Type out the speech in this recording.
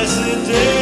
blessed day.